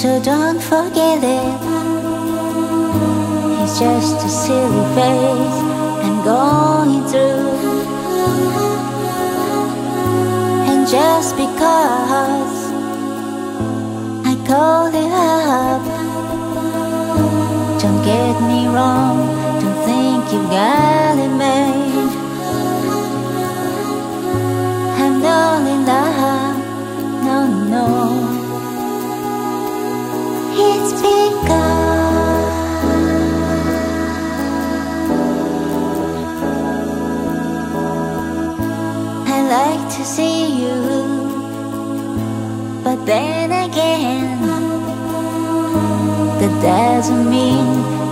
So don't forget it. It's just a silly phase I'm going through. And just because I called it up, don't get me wrong, don't think you've got again, that doesn't mean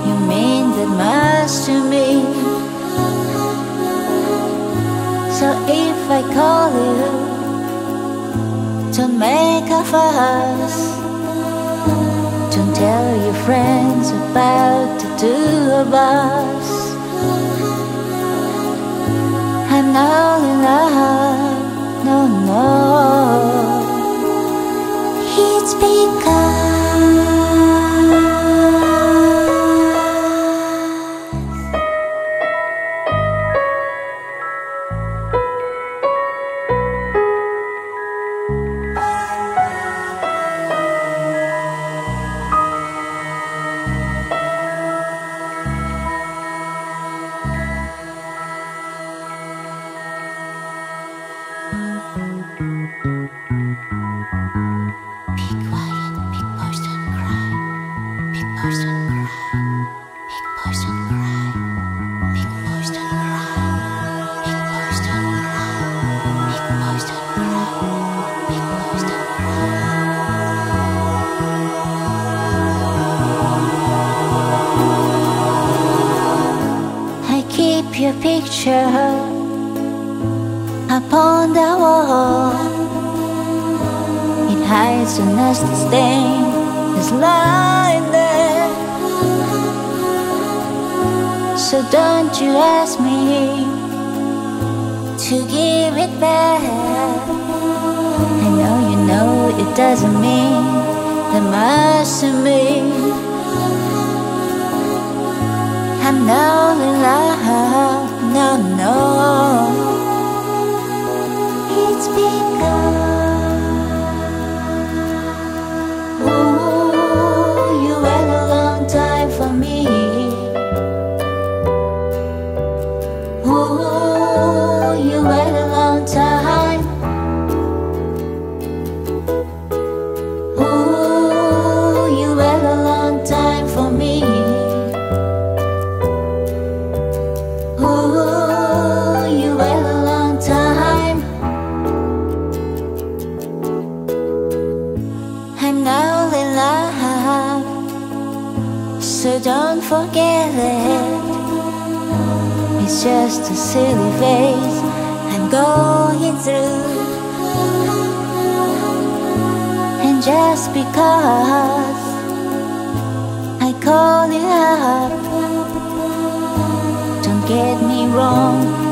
you mean that much to me. So if I call you, don't make a fuss. Don't tell your friends about the two of us. I'm not in love, keep your picture upon the wall. It hides a nasty stain that's lying there. So don't you ask me to give it back. I know you know it doesn't mean that much to me. In love, no, no. It's Ooh, you wait a long time for me. Now in love, so don't forget it. It's just a silly phase I'm going through. And just because I call you up, don't get me wrong,